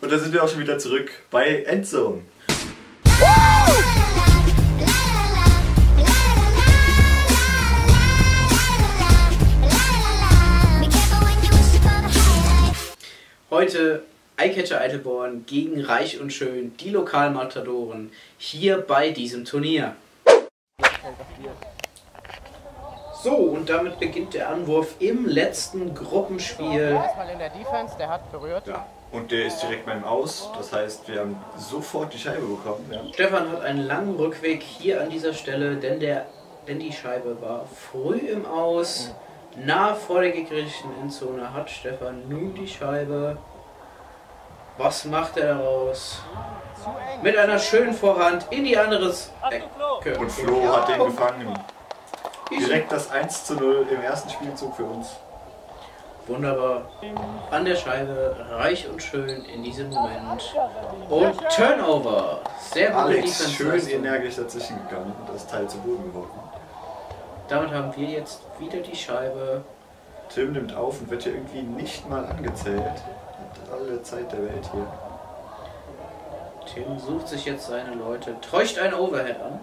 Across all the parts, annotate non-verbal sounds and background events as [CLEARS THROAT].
Und da sind wir auch schon wieder zurück bei Endzone. Heute Eyecatcher Eitelborn gegen Reich und Schön, die Lokalmatadoren, hier bei diesem Turnier. So, und damit beginnt der Anwurf im letzten Gruppenspiel. Erstmal in der Defense, der hat berührt. Ja. Und der ist direkt beim Aus. Das heißt, wir haben sofort die Scheibe bekommen. Ja. Stefan hat einen langen Rückweg hier an dieser Stelle, denn, der, denn die Scheibe war früh im Aus. Nah vor der gegriffenen Endzone hat Stefan nun die Scheibe. Was macht er daraus? Mit einer schönen Vorhand in die andere Ecke. Und Flo hat den gefangen. Direkt das 1 zu 0 im ersten Spielzug für uns. Wunderbar. An der Scheibe, reich und schön in diesem Moment. Und Turnover. Sehr gute Alex schön energisch dazwischen gegangen und das Teil zu Boden geworfen. Damit haben wir jetzt wieder die Scheibe. Tim nimmt auf und wird hier irgendwie nicht mal angezählt. Hat alle Zeit der Welt hier. Tim sucht sich jetzt seine Leute, täuscht einen Overhead an.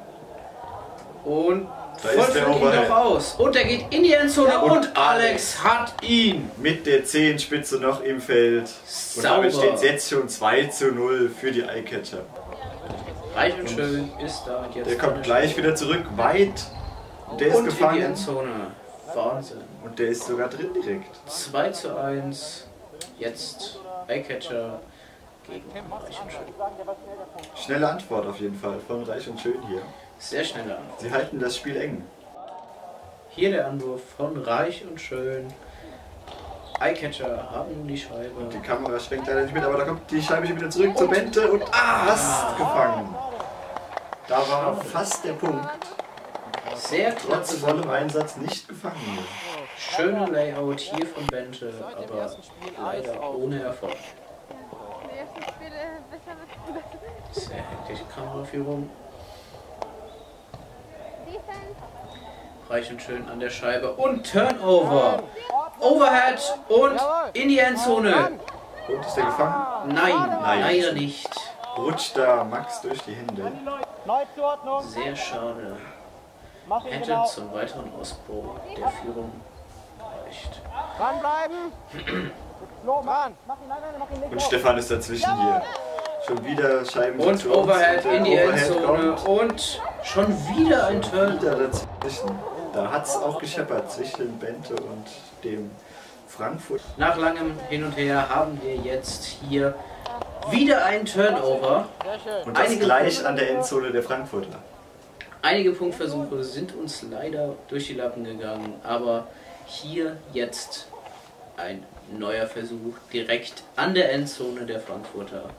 Und Da ist der ihn noch aus. Und er geht in die Endzone Und und, Alex hat ihn. Mit der Zehenspitze noch im Feld. Und damit Sauber. steht es jetzt schon 2 zu 0 für die Eyecatcher. Reich und schön ist da jetzt. Der kommt gleich wieder zurück, weit. Und der ist und in die gefangen. Endzone. Wahnsinn. Und der ist sogar drin direkt. 2 zu 1. Jetzt Eyecatcher gegen Reich und Schön. Schnelle Antwort auf jeden Fall von Reich und Schön hier. Sehr schneller. Sie halten das Spiel eng. Hier der Anwurf von Reich und Schön. Eyecatcher haben die Scheibe. Die Kamera schwenkt leider nicht mit, aber da kommt die Scheibe schon wieder zurück zur Bente und ah, fast gefangen. Da war fast der Punkt. Sehr Trotz vollem. Einsatz nicht gefangen. Schöner Layout hier von Bente, aber leider ohne Erfolg. Mit Sehr hektische Kameraführung. Reich und schön an der Scheibe und Turnover. Overhead und in die Endzone. Und ist der gefangen? Nein, Nein. leider nicht. Rutscht da Max durch die Hände. Sehr schade. Hätte genau. zum weiteren Ausbau der Führung gereicht. Dranbleiben. [CLEARS THROAT] Mann. Und. Stefan ist dazwischen hier. Schon wieder Scheiben Und. Overhead in die Endzone und schon wieder ein Turn. Wieder dazwischen. Da hat es auch gescheppert zwischen Bente und dem Frankfurt. Nach langem Hin und Her haben wir jetzt hier wieder ein Turnover. Und das Einige gleich an der Endzone der Frankfurter. Einige Punktversuche sind uns leider durch die Lappen gegangen, aber hier jetzt ein neuer Versuch direkt an der Endzone der Frankfurter.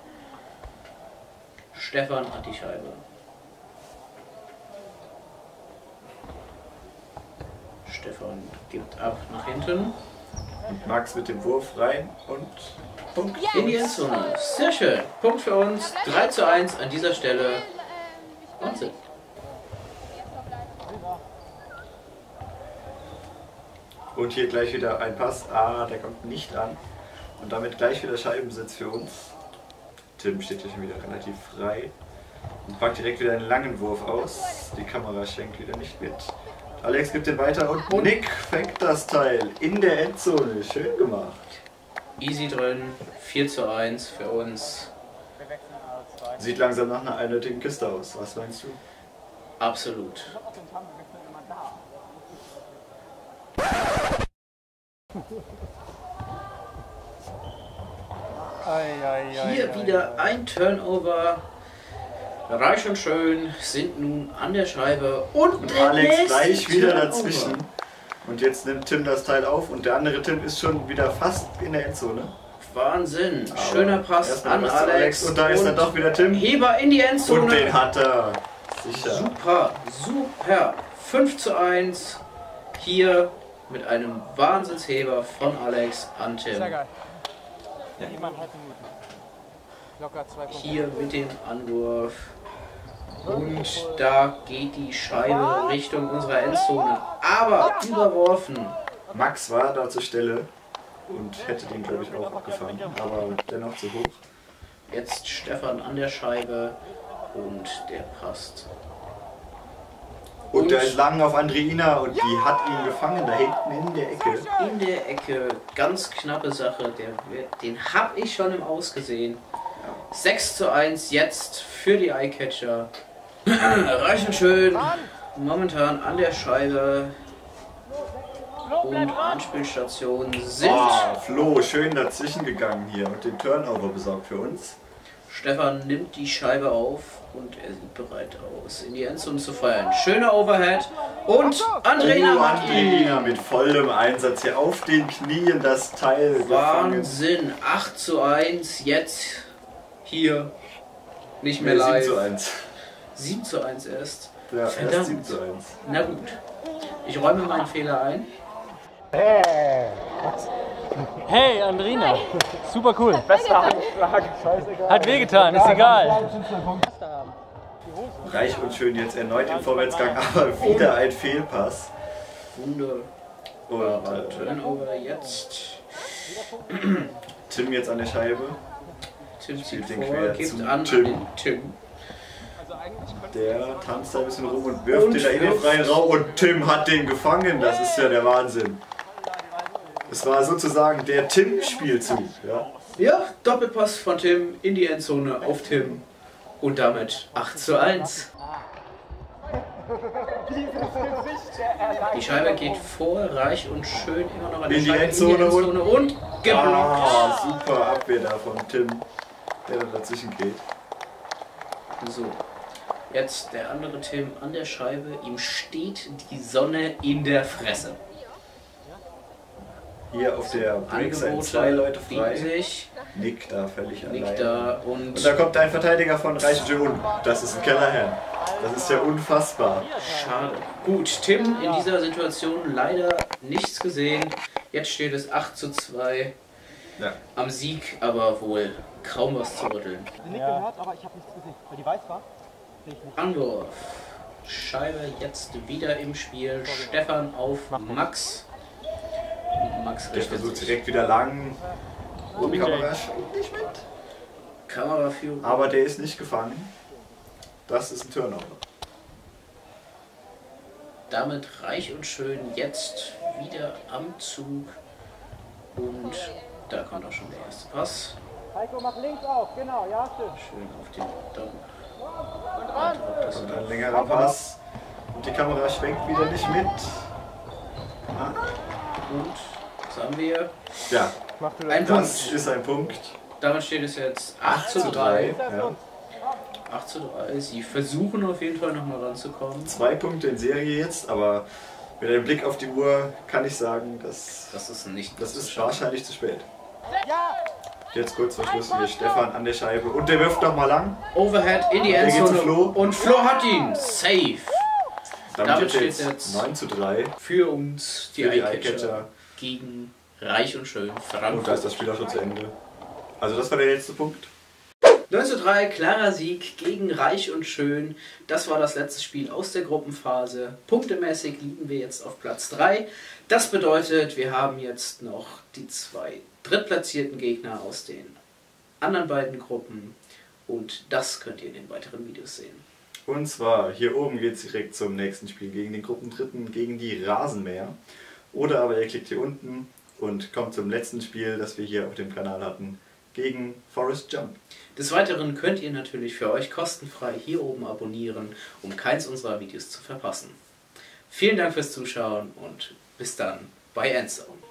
Stefan hat die Scheibe. Stefan gibt ab nach hinten. Und Max mit dem Wurf rein und Punkt. In die Endzone. Sehr schön. Punkt für uns. 3 zu 1 an dieser Stelle. Wahnsinn. Und hier gleich wieder ein Pass. Ah, der kommt nicht an. Und damit gleich wieder Scheibenbesitz für uns. Tim steht hier schon wieder relativ frei. Und packt direkt wieder einen langen Wurf aus. Die Kamera schenkt wieder nicht mit. Alex gibt den weiter und Nick fängt das Teil in der Endzone. Schön gemacht. Easy drin. 4 zu 1 für uns. Sieht langsam nach einer eindeutigen Kiste aus. Was meinst du? Absolut. Auf den Kamm, wir wechseln immer da. Ei, ei, ei, Hier wieder ei. ein Turnover. Reich und schön sind nun an der Scheibe und, Und der Alex gleich wieder Turnover. dazwischen. Und jetzt nimmt Tim das Teil auf und der andere Tim ist schon wieder fast in der Endzone. Wahnsinn. Schöner Pass an Pass zu Alex. Und da ist dann doch wieder Tim. Heber in die Und Endzone. den hat er. Sicher. Super, super. 5 zu 1. Hier mit einem Wahnsinnsheber von Alex an Tim. Sehr geil. Hier mit dem Anwurf. Und da geht die Scheibe Richtung unserer Endzone. Aber überworfen. Max war da zur Stelle und hätte den, glaube ich, auch abgefangen. Aber dennoch zu hoch. Jetzt Stefan an der Scheibe und der passt. Und der ist lang auf Andreina und die hat ihn gefangen da hinten in der Ecke. In der Ecke, ganz knappe Sache, der, den hab ich schon im Aus gesehen. 6 zu 1 jetzt für die Eyecatcher. [CLEARS THROAT] Reichen schön. Momentan an der Scheibe. Und Anspielstationen sind. Oh, Flo, schön dazwischen gegangen hier und den Turnover besorgt für uns. Stefan nimmt die Scheibe auf und er sieht bereit aus, in die Endzone zu feuern. Schöner Overhead und Andrena oh, macht ihn. Andreina mit vollem Einsatz hier auf den Knien das Teil gefangen. Wahnsinn, 8 zu 1, jetzt hier nicht mehr Nee, 7 live. zu 1. 7 zu 1 erst. Ja, erst Verdammt. 7 zu 1. Na gut, ich räume meinen Fehler ein. Hey, Andrina. Super cool. Bester Hat wehgetan, ist egal. Reich und schön jetzt erneut im Vorwärtsgang, aber wieder ein Fehlpass. Wunder. Und äh, Turnover jetzt. Tim jetzt an der Scheibe. Tim zieht Spielt den vor, quer gibt zu an Tim. Tim. Der tanzt da ein bisschen rum und wirft Und den da in den freien Raum und Tim hat den gefangen. Das ist ja der Wahnsinn. Es war sozusagen der Tim-Spielzug. Ja? Ja, Doppelpass von Tim in die Endzone auf Tim. Und damit 8 zu 1. Die Scheibe geht vor, reich und schön immer noch an der In die Scheibe Endzone und, und geblockt. Ah, super Abwehr da von Tim, der da dazwischen geht. So, jetzt der andere Tim an der Scheibe. Ihm steht die Sonne in der Fresse. Hier auf der Break sind zwei Leute frei. sich. Nick da völlig Liegt allein. da und Und da kommt ein Verteidiger von Reich und Schön. Das ist ein Kellerherr. Das ist ja unfassbar. schade. Gut, Tim in dieser Situation leider nichts gesehen. Jetzt steht es 8 zu 2. Ja. Am Sieg aber wohl kaum was zu rütteln. Nick gehört, aber ich habe nichts gesehen. Weil die weiß war. Anwurf. Scheibe jetzt wieder im Spiel. Stefan auf Max. Max Der richtet versucht sich. direkt wieder lang. Und die Kamera schaut nicht mit. Kameraführung. Aber der ist nicht gefangen. Das ist ein Turnover. Damit reich und schön jetzt wieder am Zug. Und da kommt auch schon der erste Pass. Heiko, mach links auf. Genau, ja, stimmt. Schön auf den Daumen. Das Und ein längerer Pass. Und die Kamera schwenkt wieder nicht mit. Ah, Und was haben wir? Ja, Ein das Punkt. ist ein Punkt. Damit steht es jetzt 8 zu 3. 8 zu 3. Sie versuchen auf jeden Fall nochmal ranzukommen. Zwei Punkte in Serie jetzt, aber mit einem Blick auf die Uhr kann ich sagen, dass Das ist nicht das ist wahrscheinlich zu spät. Ja! Jetzt kurz vor Schluss hier Stefan an der Scheibe und der wirft nochmal lang. Overhead in die Endzone. Und Flo hat ihn. Safe. Damit, Damit steht jetzt jetzt 9 zu 3 Für uns die die Eyecatcher gegen Reich und Schön Und da ist Frankfurt. das Spiel auch schon zu Ende. Also das war der letzte Punkt. 9 zu 3, klarer Sieg gegen Reich und Schön. Das war das letzte Spiel aus der Gruppenphase. Punktemäßig liegen wir jetzt auf Platz 3. Das bedeutet, wir haben jetzt noch die zwei drittplatzierten Gegner aus den anderen beiden Gruppen. Und das könnt ihr in den weiteren Videos sehen. Und zwar hier oben geht es direkt zum nächsten Spiel gegen den Gruppendritten, gegen die Rasenmäher. Oder aber ihr klickt hier unten und kommt zum letzten Spiel, das wir hier auf dem Kanal hatten, gegen Forest Jump. Des Weiteren könnt ihr natürlich für euch kostenfrei hier oben abonnieren, um keins unserer Videos zu verpassen. Vielen Dank fürs Zuschauen und bis dann bei Endzone.